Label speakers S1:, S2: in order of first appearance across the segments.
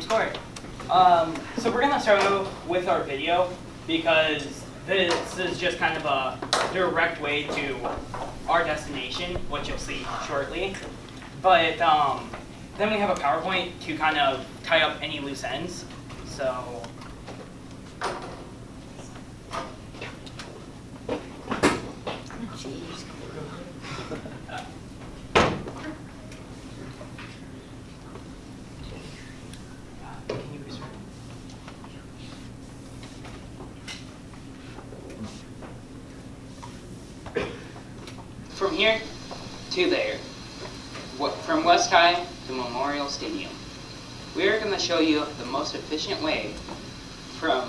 S1: same score. Um, so we're gonna start with our video because this is just kind of a direct way to our destination, which you'll see shortly. But um, then we have a PowerPoint to kind of tie up any loose ends. So From here to there, from West High to Memorial Stadium, we're going to show you the most efficient way from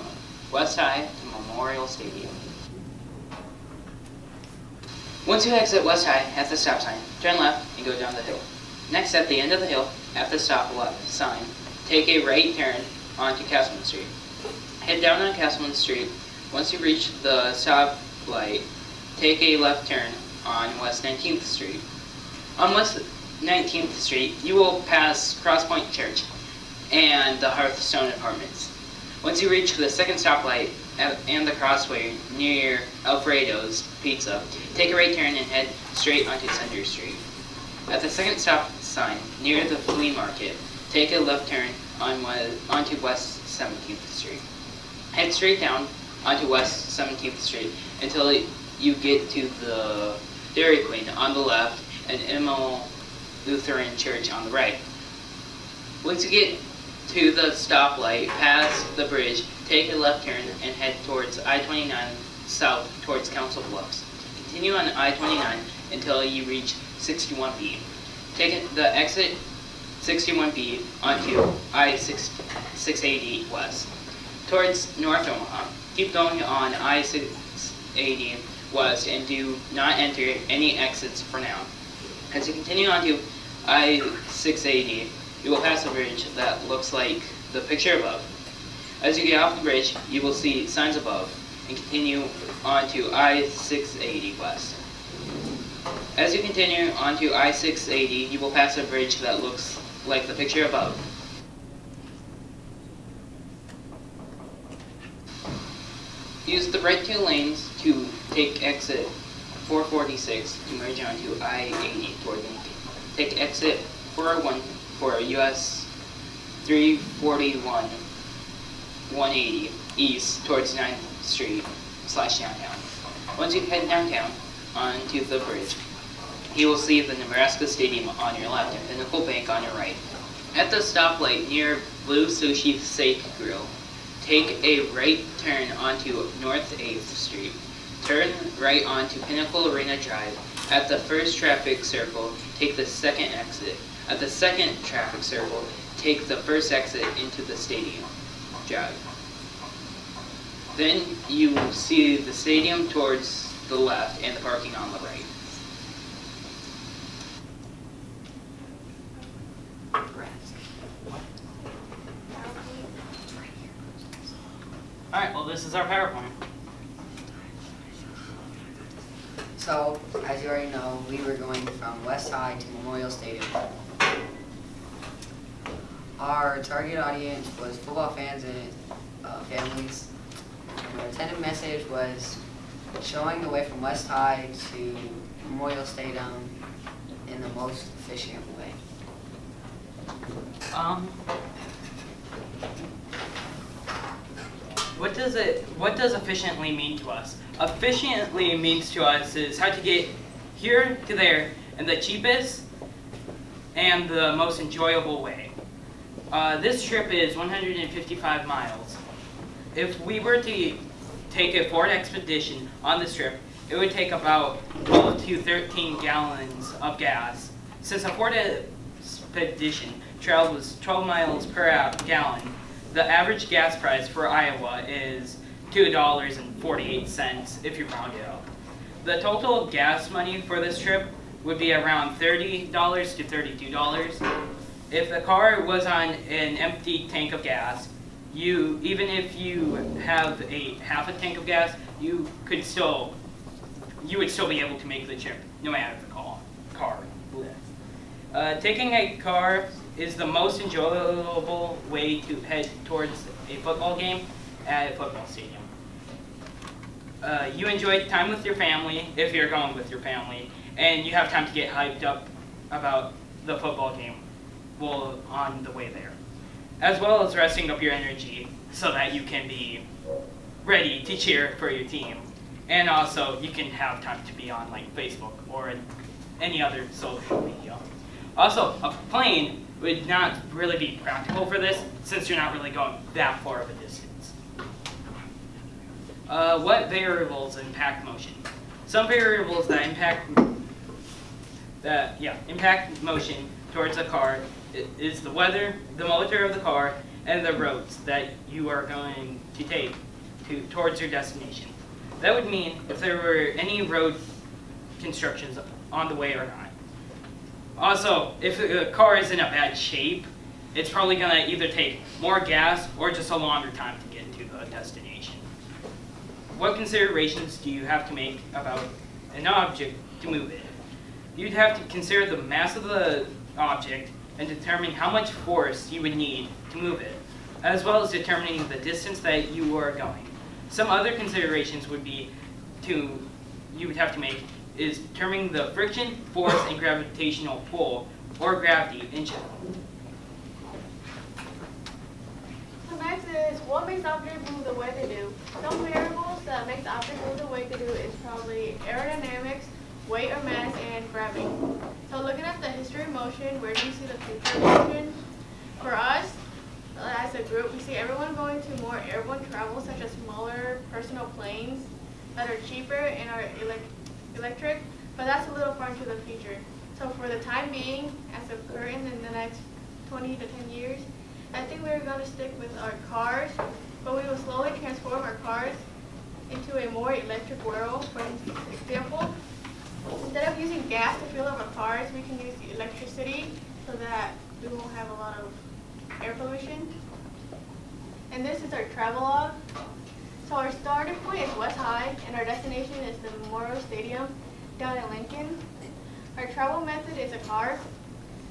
S1: West High to Memorial Stadium. Once you exit West High at the stop sign, turn left and go down the hill. Next, at the end of the hill, at the stop left sign, take a right turn onto Castleman Street. Head down on Castleman Street. Once you reach the stop light, take a left turn on West 19th Street. On West 19th Street, you will pass Crosspoint Church and the Hearthstone Apartments. Once you reach the second stoplight and the crossway near Alfredo's Pizza, take a right turn and head straight onto Center Street. At the second stop sign near the flea market, take a left turn on onto West 17th Street. Head straight down onto West 17th Street until you get to the Dairy Queen on the left and Emil Lutheran Church on the right. Once you get to the stoplight, pass the bridge, take a left turn and head towards I-29 south towards Council Bluffs. Continue on I-29 until you reach 61B. Take the exit 61B onto I-680 west towards North Omaha. Keep going on I-680 west and do not enter any exits for now. As you continue onto I-680, you will pass a bridge that looks like the picture above. As you get off the bridge, you will see signs above and continue onto I-680 west. As you continue onto I-680, you will pass a bridge that looks like the picture above. Use the right two lanes to take exit 446 to merge onto I-80 toward Lincoln. Take exit 401 for US 341 180 east towards 9th Street slash downtown. Once you head downtown onto the bridge, you will see the Nebraska Stadium on your left and Pinnacle Bank on your right. At the stoplight near Blue Sushi Sake Grill, take a right turn onto North 8th Street. Turn right onto Pinnacle Arena Drive. At the first traffic circle, take the second exit. At the second traffic circle, take the first exit into the stadium drive. Then you will see the stadium towards the left and the parking on the right. Alright, well this is our PowerPoint.
S2: So, as you already know, we were going from West High to Memorial Stadium. Our target audience was football fans and uh, families. And our intended message was showing the way from West High to Memorial Stadium in the most efficient way.
S1: Um, what does it? What does efficiently mean to us? Efficiently means to us is how to get here to there in the cheapest and the most enjoyable way. Uh, this trip is 155 miles. If we were to take a Ford Expedition on this trip, it would take about 12 to 13 gallons of gas. Since a Ford Expedition travels 12 miles per hour gallon, the average gas price for Iowa is $2.48 if you round it up. The total gas money for this trip would be around $30 to $32. If the car was on an empty tank of gas, you even if you have a half a tank of gas, you could still you would still be able to make the trip no matter the call car. Uh, taking a car is the most enjoyable way to head towards a football game at a football stadium. Uh, you enjoy time with your family, if you're going with your family, and you have time to get hyped up about the football game well, on the way there. As well as resting up your energy so that you can be ready to cheer for your team. And also, you can have time to be on like Facebook or any other social media. Also, a plane would not really be practical for this since you're not really going that far of a distance. Uh, what variables impact motion? Some variables that impact that yeah impact motion towards a car is the weather, the motor of the car, and the roads that you are going to take to, towards your destination. That would mean if there were any road constructions on the way or not. Also, if the car is in a bad shape, it's probably going to either take more gas or just a longer time to get to the destination. What considerations do you have to make about an object to move it? You'd have to consider the mass of the object and determine how much force you would need to move it, as well as determining the distance that you are going. Some other considerations would be to you would have to make is determining the friction, force, and gravitational pull, or gravity in general.
S3: So next is what makes objects move the way they do. Some variables that make the object move the way they do is probably aerodynamics, weight or mass, and gravity. So looking at the history of motion, where do you see the future of motion? For us, as a group, we see everyone going to more airborne travel, such as smaller personal planes that are cheaper and are elect electric, but that's a little far into the future. So for the time being, as of current in the next 20 to 10 years, I think we're going to stick with our cars, but we will slowly transform our cars into a more electric world. For example, instead of using gas to fuel up our cars, we can use electricity so that we won't have a lot of air pollution. And this is our travel log. So our starting point is West High, and our destination is the Memorial Stadium down in Lincoln. Our travel method is a car.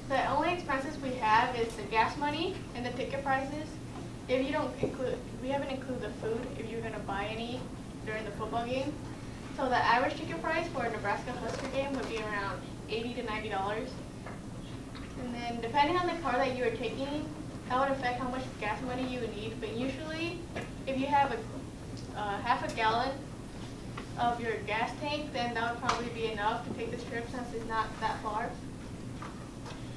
S3: The only expenses we have is the gas money and the ticket prices. If you don't include, we haven't included the food if you're gonna buy any during the football game. So the average ticket price for a Nebraska Husker game would be around 80 to 90 dollars. And then depending on the car that you are taking, that would affect how much gas money you would need. But usually, if you have a uh, half a gallon of your gas tank, then that would probably be enough to take this trip since it's not that far.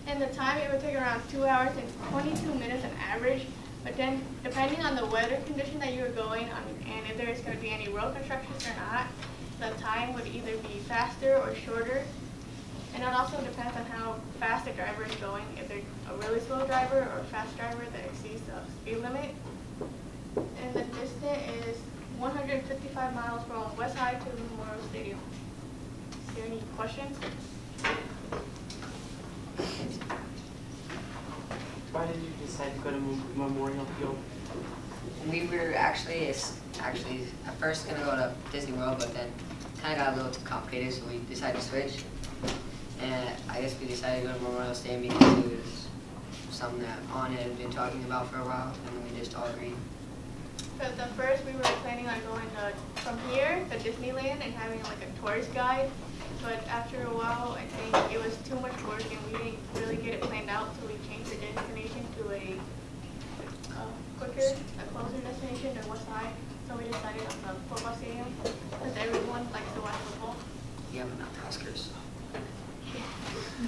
S3: And the time, it would take around 2 hours and 22 minutes on average. But then, depending on the weather condition that you are going on and if there's going to be any road constructions or not, the time would either be faster or shorter. And it also depends on how fast the driver is going, if they're a really slow driver or a fast driver that exceeds the speed limit. And the distance is 155 miles from West High to Memorial Stadium. Is there any questions?
S4: Why did you decide to go to Memorial Field?
S2: We were actually, it's actually at first gonna go to Disney World, but then kind of got a little too complicated, so we decided to switch. And I guess we decided to go to Memorial Stadium because it was something that On had been talking about for a while, and we just all agreed.
S3: Because at first we were planning on going to, from here to Disneyland and having like a tourist guide. But after a while, I think it was too much work and we didn't really get it planned out, so we changed the destination to a uh, quicker, a closer destination to West Side. So we decided on the football stadium because everyone likes to watch football.
S2: Yeah, but not the Huskers.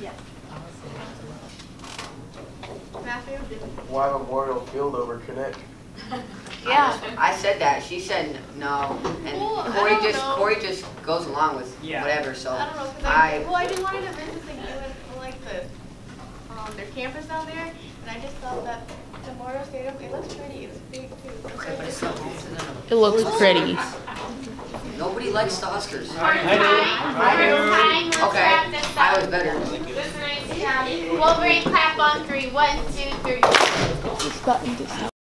S3: Yes. Matthew,
S5: Why Memorial Field over Kinnick?
S3: Yeah.
S2: I said that. She said no, and
S3: Well,
S2: Corey just
S3: know.
S2: Corey just goes along with
S1: Yeah.
S2: whatever. So
S3: I don't know, cause I,
S2: I
S3: well, I just wanted to visit the U like the, um, their campus down there, and I just thought that Memorial Stadium, it looks pretty, it's big too.
S2: Okay, but it's so close to them.
S6: It looks pretty.
S2: Nobody likes the Huskers.
S7: Our time, our time,
S2: Okay, I was better.
S7: This race, Wolverine clap on three. One, two, three.
S6: This button just